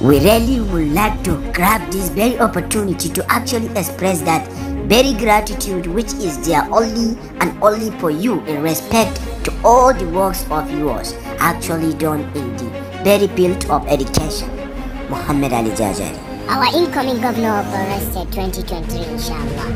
we really would like to grab this very opportunity to actually express that very gratitude which is there only and only for you in respect to all the works of yours actually done in the very field of education. Mohammed Ali Jajari. Our incoming governor of Borno State 2023, inshallah.